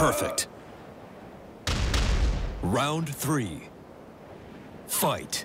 Perfect. Round three. Fight.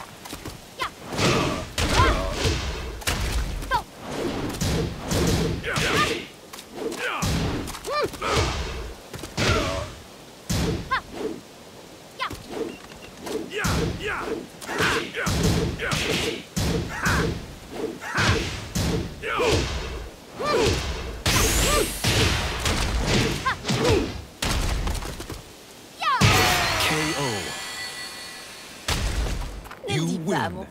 Bah, Queen.